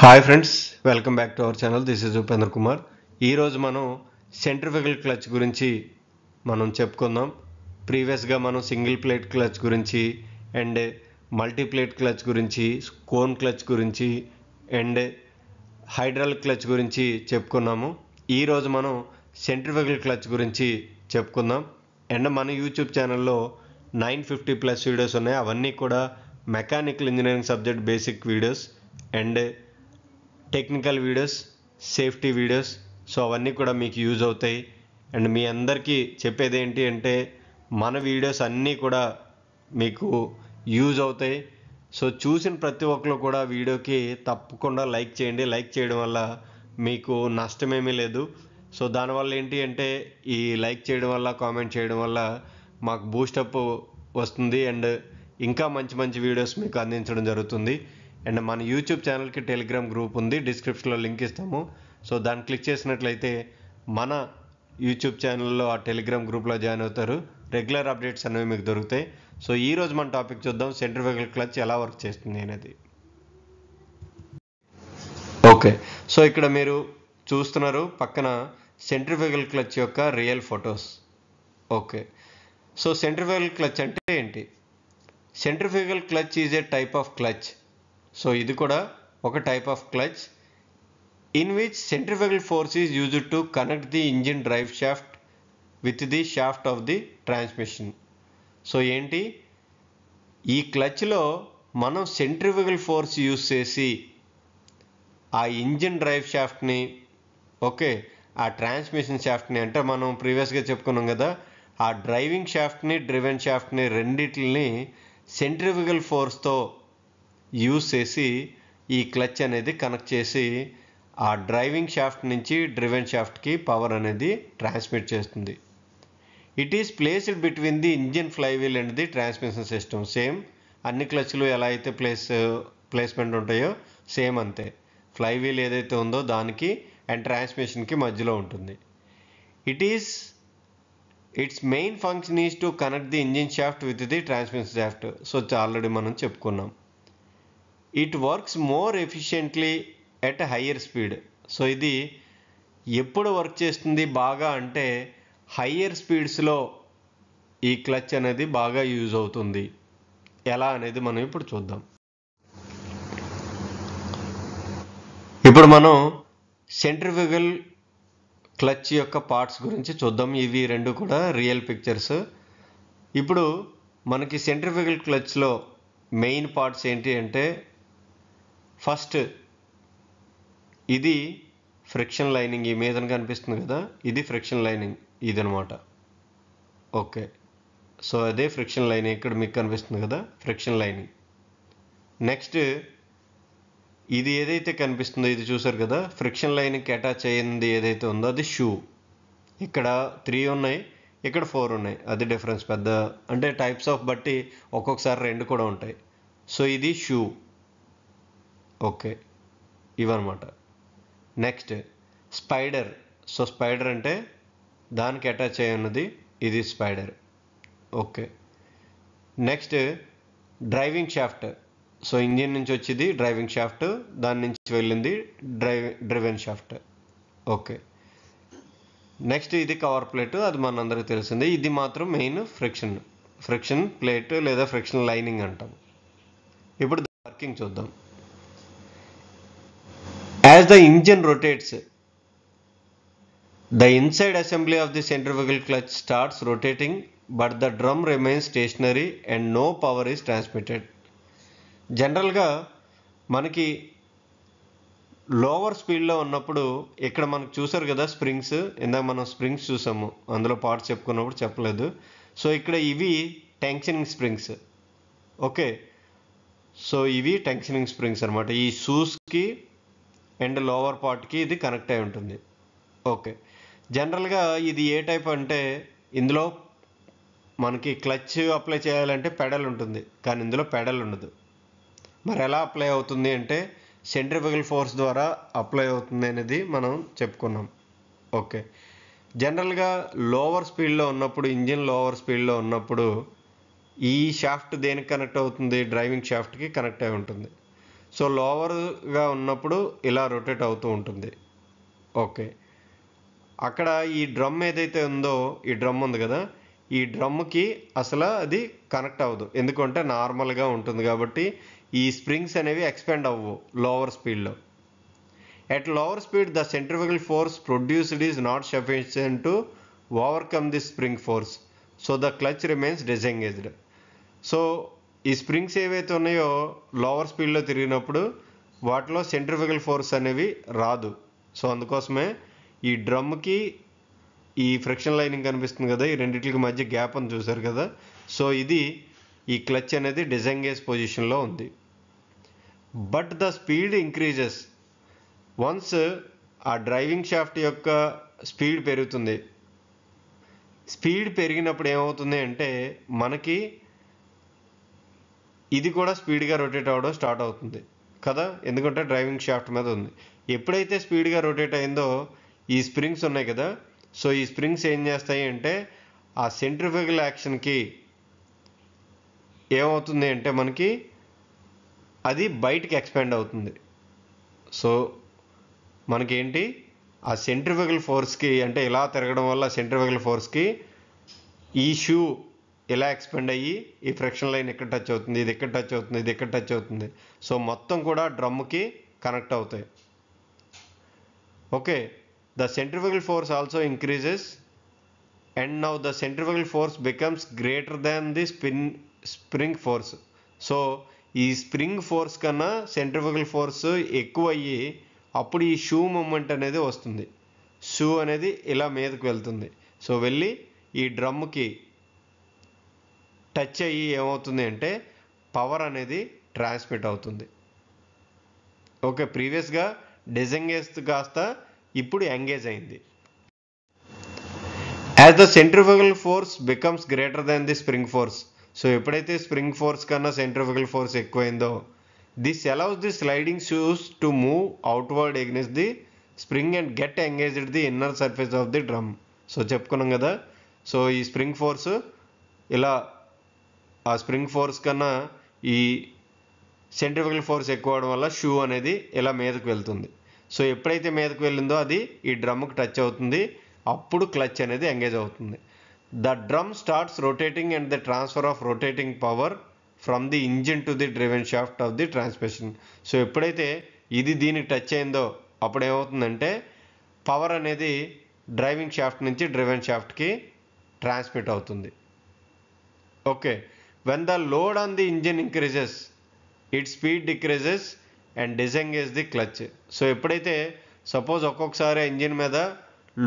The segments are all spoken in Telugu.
Hi friends welcome back to our channel this is Upendra Kumar ఈరోజు మనం సెంట్రిఫికల్ క్లచ్ గురించి మనం చెప్పుకుందాం. ప్రీవియస్గా మనం సింగిల్ ప్లేట్ క్లచ్ గురించి అండ్ మల్టీ ప్లేట్ క్లచ్ గురించి కోన్ క్లచ్ గురించి అండ్ హైడ్రాలిక్ క్లచ్ గురించి చెప్పుకున్నాము. ఈరోజు మనం సెంట్రిఫికల్ క్లచ్ గురించి చెప్పుకుందాం. అండ్ మన యూట్యూబ్ ఛానల్లో నైన్ ఫిఫ్టీ ప్లస్ వీడియోస్ ఉన్నాయి. అవన్నీ కూడా mechanical engineering subject basic videos and technical videos safety videos so అవన్నీ కూడా మీకు యూజ్ అవుతాయి. అండ్ మీ అందరికీ చెప్పేది ఏంటి అంటే మన వీడియోస్ అన్నీ కూడా మీకు యూజ్ అవుతాయి. సో చూసిన ప్రతి ఒక్కరు కూడా వీడియోకి తప్పకుండా లైక్ చేయండి. లైక్ చేయడం వల్ల మీకు నష్టమేమీ లేదు. సో దానివల్ల ఏంటి అంటే ఈ లైక్ చేయడం వల్ల కామెంట్ చేయడం వల్ల మాకు బూస్టప్ వస్తుంది. అండ్ ఇంకా మంచి మంచి వీడియోస్ మీకు అందించడం జరుగుతుంది. అండ్ మన యూట్యూబ్ ఛానల్కి టెలిగ్రామ్ గ్రూప్ ఉంది డిస్క్రిప్షన్లో లింక్ ఇస్తాము. సో దాన్ని క్లిక్ చేసినట్లయితే మన యూట్యూబ్ ఛానల్లో ఆ టెలిగ్రామ్ గ్రూప్లో జాయిన్ అవుతారు. రెగ్యులర్ అప్డేట్స్ అనేవి మీకు దొరుకుతాయి. సో ఈరోజు మన టాపిక్ చూద్దాం సెంట్రిఫికల్ క్లచ్ ఎలా వర్క్ చేస్తుంది అనేది. ఓకే సో ఇక్కడ మీరు చూస్తున్నారు పక్కన సెంట్రిఫ్యూగల్ క్లచ్ యొక్క real photos. Okay so centrifugal clutch అంటే ఏంటి? Centrifugal clutch is a type of clutch. So ఇది కూడా ఒక type of clutch in which centrifugal force is used to connect the engine drive shaft with the shaft of the transmission so ఏంటి? ఈ క్లచ్లో మనం సెంట్రిఫికల్ ఫోర్స్ యూజ్ చేసి ఆ ఇంజిన్ డ్రైవ్ షాఫ్ట్ని ఓకే ఆ ట్రాన్స్మిషన్ షాఫ్ట్ని అంటే మనం ప్రీవియస్గా చెప్పుకున్నాం కదా ఆ డ్రైవింగ్ షాఫ్ట్ని డ్రివెన్ షాఫ్ట్ని రెండిటిని సెంట్రిఫికల్ ఫోర్స్తో యూజ్ చేసి ఈ క్లచ్ అనేది కనెక్ట్ చేసి ఆ డ్రైవింగ్ షాఫ్ట్ నుంచి డ్రివెన్ షాఫ్ట్కి పవర్ అనేది ట్రాన్స్మిట్ చేస్తుంది. It is placed between the engine flywheel and the transmission system same అన్ని క్లచ్లు ఎలా అయితే ప్లేస్ ప్లేస్మెంట్ ఉంటాయో సేమ్ అంతే. ఫ్లైవీల్ ఏదైతే ఉందో దానికి అండ్ ట్రాన్స్మిషన్కి మధ్యలో ఉంటుంది. It is its main function is to connect the engine shaft with the transmission shaft so already మనం చెప్పుకున్నాం. It works more efficiently at higher speed so ఇది ఎప్పుడు వర్క్ చేస్తుంది బాగా అంటే హయ్యర్ స్పీడ్స్లో ఈ క్లచ్ అనేది బాగా యూజ్ అవుతుంది. ఎలా అనేది మనం ఇప్పుడు చూద్దాం. ఇప్పుడు మనం సెంట్రిఫ్యూగల్ క్లచ్ యొక్క పార్ట్స్ గురించి చూద్దాం. ఇవి రెండు కూడా రియల్ పిక్చర్స్ ఇప్పుడు మనకి సెంట్రిఫ్యూగల్ క్లచ్లో మెయిన్ పార్ట్స్ ఏంటి అంటే ఫస్ట్ ఇది ఫ్రిక్షన్ లైనింగ్ ఈ మీద కనిపిస్తుంది కదా ఇది ఫ్రిక్షన్ లైనింగ్ ఇది అనమాట ఓకే. సో అదే ఫ్రిక్షన్ లైనింగ్ ఇక్కడ మీకు కనిపిస్తుంది కదా ఫ్రిక్షన్ లైనింగ్. నెక్స్ట్ ఇది ఏదైతే కనిపిస్తుందో ఇది చూసారు కదా ఫ్రిక్షన్ లైనింగ్కి అటాచ్ అయ్యింది ఏదైతే ఉందో అది షూ. ఇక్కడ త్రీ ఉన్నాయి ఇక్కడ ఫోర్ ఉన్నాయి. అది డిఫరెన్స్ పెద్ద అంటే టైప్స్ ఆఫ్ బట్టి ఒక్కొక్కసారి రెండు కూడా ఉంటాయి. సో ఇది షూ. ఓకే. ఇవన్నమాట. Next spider. సో స్పైడర్ అంటే దానికి అటాచ్ అయి ఉన్నది ఇది spider. Okay. Next driving shaft. So engine నుంచి వచ్చింది డ్రైవింగ్ షాఫ్ట్ దాని నుంచి వెళ్ళింది drive driven shaft. Okay. Next ఇది కవర్ ప్లేట్ అది మనందరికీ తెలిసిందే. ఇది మాత్రం మెయిన్ ఫ్రిక్షన్. ఫ్రిక్షన్ ప్లేట్ లేదా ఫ్రిక్షన్ లైనింగ్ అంటాం. ఇప్పుడు వర్కింగ్ చూద్దాం. As the engine rotates the inside assembly of the centrifugal clutch starts rotating but the drum remains stationary and no power is transmitted జనరల్గా మనకి లోవర్ స్పీడ్లో ఉన్నప్పుడు ఇక్కడ మనకు చూసారు కదా స్ప్రింగ్స్ ఇందాక మనం స్ప్రింగ్స్ చూసాము అందులో పార్ట్స్ చెప్పుకున్నప్పుడు చెప్పలేదు సో ఇక్కడ ఇవి టెన్షనింగ్ స్ప్రింగ్స్ ఓకే సో ఇవి టెన్షనింగ్ స్ప్రింగ్స్ అనమాట ఈ షూస్కి అండ్ లోవర్ పార్ట్కి ఇది కనెక్ట్ అయి ఉంటుంది. ఓకే. జనరల్గా ఇది ఏ టైప్ అంటే ఇందులో మనకి క్లచ్ అప్లై చేయాలంటే పెడల్ ఉంటుంది. కానీ ఇందులో పెడల్ ఉండదు. మరి ఎలా అప్లై అవుతుంది అంటే సెంట్రిఫికల్ ఫోర్స్ ద్వారా అప్లై అవుతుంది అనేది మనం చెప్పుకున్నాం. ఓకే. జనరల్గా లోవర్ స్పీడ్లో ఉన్నప్పుడు ఇంజిన్ లోవర్ స్పీడ్లో ఉన్నప్పుడు ఈ షాఫ్ట్ దేనికి కనెక్ట్ అవుతుంది? డ్రైవింగ్ షాఫ్ట్కి కనెక్ట్ అయి ఉంటుంది. సో లోవర్గా ఉన్నప్పుడు ఇలా రొటేట్ అవుతూ ఉంటుంది. ఓకే. అక్కడ ఈ డ్రమ్ ఏదైతే ఉందో ఈ డ్రమ్ ఉంది కదా ఈ డ్రమ్కి అసలు అది కనెక్ట్ అవ్వదు. ఎందుకంటే నార్మల్గా ఉంటుంది కాబట్టి ఈ స్ప్రింగ్స్ అనేవి ఎక్స్పెండ్ అవ్వవు లోవర్ స్పీడ్లో. At lower speed the centrifugal force produced is not sufficient to overcome the spring force so the clutch remains disengaged so ఈ స్ప్రింగ్స్ ఏవైతే ఉన్నాయో లోవర్ స్పీడ్లో తిరిగినప్పుడు వాటిలో సెంట్రిఫికల్ ఫోర్స్ అనేవి రాదు. సో అందుకోసమే ఈ డ్రమ్కి ఈ ఫ్రిక్షన్ లైనింగ్ కనిపిస్తుంది కదా ఈ రెండింటికి మధ్య గ్యాప్ అని చూసారు కదా. సో ఇది ఈ క్లచ్ అనేది డిజంగేజ్ పొజిషన్లో ఉంది. But the speed increases once ఆ డ్రైవింగ్ షాఫ్ట్ యొక్క స్పీడ్ పెరుగుతుంది. స్పీడ్ పెరిగినప్పుడు ఏమవుతుంది అంటే మనకి ఇది కూడా స్పీడ్గా రొటేట్ అవ్వడం స్టార్ట్ అవుతుంది. కదా? ఎందుకంటే డ్రైవింగ్ షాఫ్ట్ మీద ఉంది. ఎప్పుడైతే స్పీడ్గా రొటేట్ అయిందో ఈ స్ప్రింగ్స్ ఉన్నాయి కదా? సో ఈ స్ప్రింగ్స్ ఏం చేస్తాయి అంటే ఆ సెంట్రిఫికల్ యాక్షన్కి ఏమవుతుంది అంటే మనకి అది బయటికి ఎక్స్పాండ్ అవుతుంది. సో మనకేంటి? ఆ సెంట్రిఫికల్ ఫోర్స్కి అంటే ఇలా తిరగడం వల్ల సెంట్రిఫికల్ ఫోర్స్కి ఈ షూ ఇలా ఎక్స్పెండ్ అయ్యి ఈ ఫ్రిక్షన్ లైన్ ఇక్కడ టచ్ అవుతుంది ఇది ఇక్కడ టచ్ అవుతుంది ఇది ఇక్కడ టచ్ అవుతుంది. సో మొత్తం కూడా డ్రమ్కి కనెక్ట్ అవుతాయి. Okay the centrifugal force also increases and now the centrifugal force becomes greater than the spin spring force so ఈ స్ప్రింగ్ ఫోర్స్ కన్నా సెంట్రిఫికల్ ఫోర్స్ ఎక్కువ అయ్యి అప్పుడు ఈ షూ మూమెంట్ అనేది వస్తుంది. షూ అనేది ఇలా మీదకు వెళ్తుంది. సో వెళ్ళి ఈ డ్రమ్కి టచ్ అయ్యి ఏమవుతుంది అంటే పవర్ అనేది ట్రాన్స్మిట్ అవుతుంది. ఓకే ప్రీవియస్గా డిజెంగేజ్ కాస్త ఇప్పుడు ఎంగేజ్ అయింది. As the centrifugal force becomes greater than the spring force so ఎప్పుడైతే స్ప్రింగ్ ఫోర్స్ కన్నా centrifugal force ఎక్కువైందో this allows the sliding shoes to move outward against the spring and get engaged the inner surface of the drum so చెప్పుకున్నాం కదా? సో ఈ స్ప్రింగ్ ఫోర్స్ ఇలా ఆ స్ప్రింగ్ ఫోర్స్ కన్నా ఈ సెంట్రిఫికల్ ఫోర్స్ ఎక్కువ అవడం వల్ల షూ అనేది ఇలా మీదకు వెళ్తుంది. సో ఎప్పుడైతే మీదకు వెళ్ళిందో అది ఈ డ్రమ్కి టచ్ అవుతుంది. అప్పుడు క్లచ్ అనేది ఎంగేజ్ అవుతుంది. The drum starts rotating and the transfer of rotating power from the engine to the driven shaft of the transmission. So ఎప్పుడైతే ఇది దీనికి టచ్ అయిందో అప్పుడు ఏమవుతుందంటే పవర్ అనేది డ్రైవింగ్ షాఫ్ట్ నుంచి డ్రివెన్ షాఫ్ట్కి ట్రాన్స్మిట్ అవుతుంది. Okay. When the load on the engine increases it speed decreases and disengage the clutch so ఎప్పుడైతే సపోజ్ ఒక్కొక్కసారి ఇంజిన్ మీద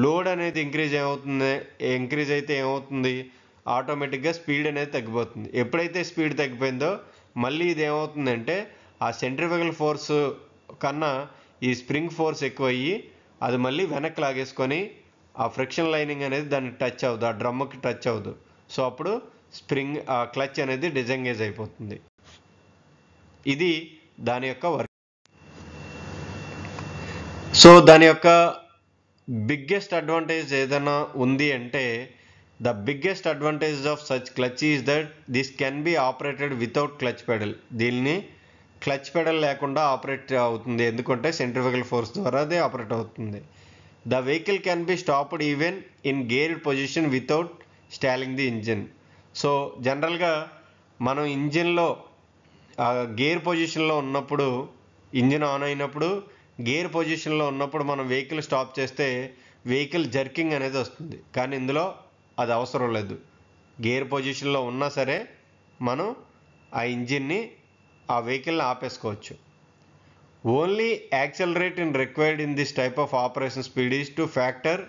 లోడ్ అనేది ఇంక్రీజ్ ఏమవుతుంది? ఇంక్రీజ్ అయితే ఏమవుతుంది? ఆటోమేటిక్గా స్పీడ్ అనేది తగ్గిపోతుంది. ఎప్పుడైతే స్పీడ్ తగ్గిపోయిందో మళ్ళీ ఇది ఏమవుతుందంటే ఆ సెంట్రిఫికల్ ఫోర్స్ కన్నా ఈ స్ప్రింగ్ ఫోర్స్ ఎక్కువ అయ్యి అది మళ్ళీ వెనక్కి లాగేసుకొని ఆ ఫ్రిక్షన్ లైనింగ్ అనేది దానికి టచ్ అవ్వదు ఆ డ్రమ్కి టచ్ అవ్వదు సో అప్పుడు స్ప్రింగ్ క్లచ్ అనేది డిజంగేజ్ అయిపోతుంది. ఇది దాని యొక్క వర్క్. సో దాని యొక్క బిగ్గెస్ట్ అడ్వాంటేజ్ ఏదైనా ఉంది అంటే the biggest advantage of such clutch is that this can be operated without clutch pedal. దీన్ని క్లచ్ పెడల్ లేకుండా ఆపరేట్ అవుతుంది. ఎందుకంటే సెంట్రిఫికల్ ఫోర్స్ ద్వారా అది ఆపరేట్ అవుతుంది. The vehicle can be stopped even in geared position without stalling the engine. So జనరల్గా మనం ఇంజిన్లో గేర్ పొజిషన్లో ఉన్నప్పుడు ఇంజిన్ ఆన్ అయినప్పుడు గేర్ పొజిషన్లో ఉన్నప్పుడు మనం వెహికల్ స్టాప్ చేస్తే వెహికల్ జర్కింగ్ అనేది వస్తుంది. కానీ ఇందులో అది అవసరం లేదు. గేర్ పొజిషన్లో ఉన్నా సరే మనం ఆ ఇంజిన్ని ఆ వెహికల్ని ఆపేసుకోవచ్చు. Only accelerate in required in this type of operation speed is to factor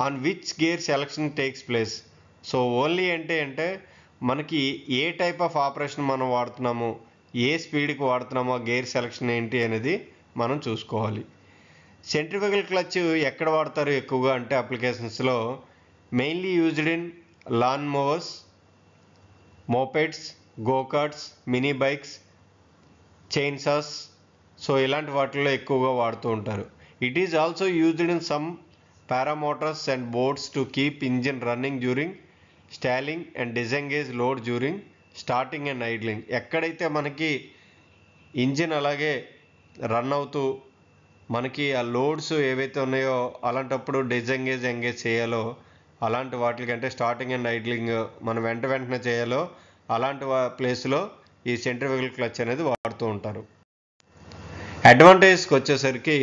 on which gear selection takes place. So only అంటే అంటే మనకి ఏ టైప్ ఆఫ్ ఆపరేషన్ మనం వాడుతున్నాము ఏ స్పీడ్కి వాడుతున్నామో గేర్ సెలక్షన్ ఏంటి అనేది మనం చూసుకోవాలి. సెంట్రిఫికల్ క్లచ్ ఎక్కడ వాడతారు ఎక్కువగా అంటే అప్లికేషన్స్లో? Mainly used in lawn mowers mopeds go karts mini bikes chain saws so ఇలాంటి వాటిల్లో ఎక్కువగా వాడుతూ ఉంటారు. It is also used in some paramotors and boats to keep engine running during stalling and disengage load during starting and idling. ఎక్కడైతే మనకి ఇంజిన్ అలాగే రన్ అవుతూ మనకి ఆ లోడ్స్ ఏవైతే ఉన్నాయో అలాంటప్పుడు డిజెంగేజ్ ఎంగేజ్ చేయాలో అలాంటి వాటికంటే స్టార్టింగ్ అండ్ ఐడ్లింగ్ మనం వెంట వెంటనే చేయాలో అలాంటి ప్లేస్లో ఈ సెంట్రిఫికల్ క్లచ్ అనేది వాడుతూ ఉంటారు. అడ్వాంటేజ్కి వచ్చేసరికి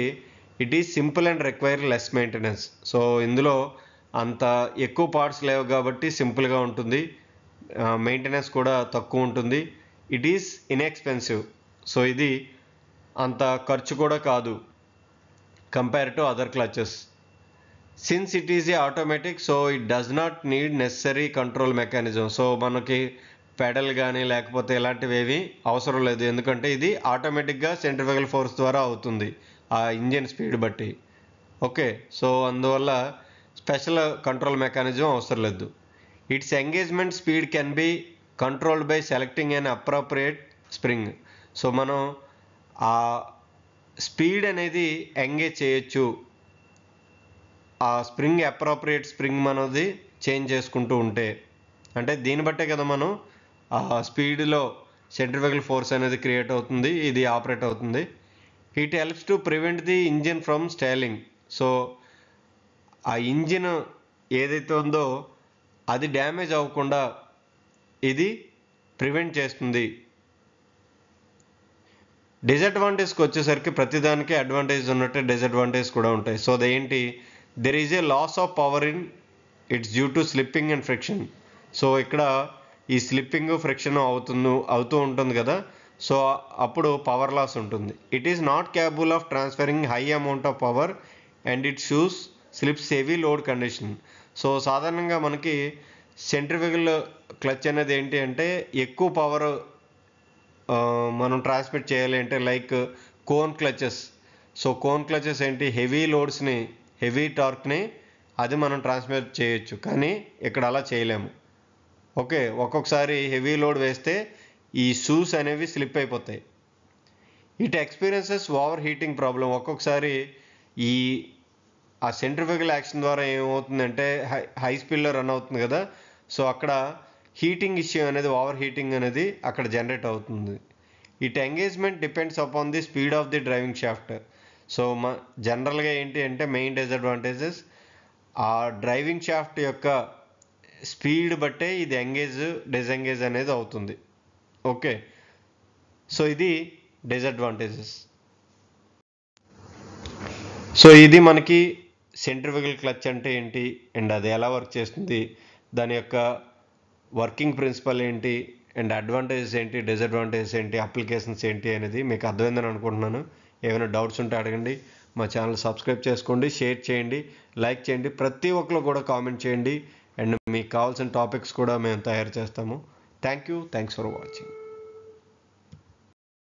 it is simple and require less maintenance. So ఇందులో అంత ఎక్కువ పార్ట్స్ లేవు కాబట్టి సింపుల్గా ఉంటుంది. మెయింటెనెన్స్ కూడా తక్కువ ఉంటుంది. ఇట్ ఈస్ ఇన్ఎక్స్పెన్సివ్ సో ఇది అంత ఖర్చు కూడా కాదు compare to other clutches since it is a automatic so it does not need necessary control mechanism so మనకి పెడల్ కానీ లేకపోతే ఇలాంటివి ఏవి అవసరం లేదు. ఎందుకంటే ఇది ఆటోమేటిక్గా సెంట్రిఫికల్ ఫోర్స్ ద్వారా అవుతుంది ఆ ఇంజిన్ స్పీడ్ బట్టి. ఓకే సో అందువల్ల స్పెషల్ కంట్రోల్ మెకానిజం అవసరం లేదు. It's engagement speed can be controlled by selecting an appropriate spring. So మనం ఆ స్పీడ్ అనేది ఎంగేజ్ చేయొచ్చు. ఆ స్ప్రింగ్ అప్రోప్రియేట్ స్ప్రింగ్ మనది చేంజ్ చేసుకుంటూ ఉంటే. అంటే దీన్ని బట్టే కదా మనం ఆ స్పీడ్లో సెంట్రిఫికల్ ఫోర్స్ అనేది క్రియేట్ అవుతుంది ఇది ఆపరేట్ అవుతుంది. It helps to prevent the engine from stalling. So ఆ ఇంజిన్ ఏదైతే ఉందో అది డ్యామేజ్ అవ్వకుండా ఇది ప్రివెంట్ చేస్తుంది. డిసడ్వాంటేజ్కి వచ్చేసరికి ప్రతిదానికి అడ్వాంటేజ్ ఉన్నట్టే డిసడ్వాంటేజ్ కూడా ఉంటాయి. సో అదేంటి? There is a loss of power in its due to slipping and friction so ఇక్కడ ఈ స్లిప్పింగ్ ఫ్రిక్షన్ అవుతుంది అవుతూ ఉంటుంది కదా? సో అప్పుడు పవర్ లాస్ ఉంటుంది. It is not capable of transferring high amount of power and it shoes slips heavy load condition. So సాధారణంగా మనకి సెంట్రిఫికల్ క్లచ్ అనేది ఏంటి అంటే ఎక్కువ పవర్ మనం ట్రాన్స్మిట్ చేయాలి అంటే like cone clutches. So cone clutches ఏంటి? హెవీ లోడ్స్ని హెవీ టార్క్ని అది మనం ట్రాన్స్మిట్ చేయొచ్చు. కానీ ఇక్కడ అలా చేయలేము. ఓకే ఒక్కొక్కసారి హెవీ లోడ్ వేస్తే ఈ షూస్ అనేవి స్లిప్ అయిపోతాయి. It experiences over heating problem. ఒక్కొక్కసారి ఈ ఆ సెంట్రిఫికల్ యాక్షన్ ద్వారా ఏమవుతుందంటే హై హై స్పీడ్లో రన్ అవుతుంది కదా. సో అక్కడ హీటింగ్ ఇష్యూ అనేది ఓవర్ హీటింగ్ అనేది అక్కడ జనరేట్ అవుతుంది. It engagement depends upon the speed of the driving shaft. So మా జనరల్గా ఏంటి అంటే మెయిన్ డిసడ్వాంటేజెస్ ఆ డ్రైవింగ్ షాఫ్ట్ యొక్క స్పీడ్ బట్టే ఇది ఎంగేజ్ డిసెంగేజ్ అనేది అవుతుంది. ఓకే. సో ఇది డిసడ్వాంటేజెస్. సో ఇది మనకి సెంట్రిఫికల్ క్లచ్ అంటే ఏంటి? అండ్ అది ఎలా వర్క్ చేస్తుంది? దాని యొక్క వర్కింగ్ ప్రిన్సిపల్ ఏంటి? అండ్ అడ్వాంటేజెస్ ఏంటి? డిసడ్వాంటేజెస్ ఏంటి? అప్లికేషన్స్ ఏంటి అనేది మీకు అర్థమైందని అనుకుంటున్నాను. ఏమైనా డౌట్స్ ఉంటే అడగండి. మా ఛానల్ సబ్స్క్రైబ్ చేసుకోండి షేర్ చేయండి లైక్ చేయండి. ప్రతి ఒక్కరు కూడా కామెంట్ చేయండి. అండ్ మీకు కావాల్సిన టాపిక్స్ కూడా మేము తయారు చేస్తాము. Thank you. Thanks for watching.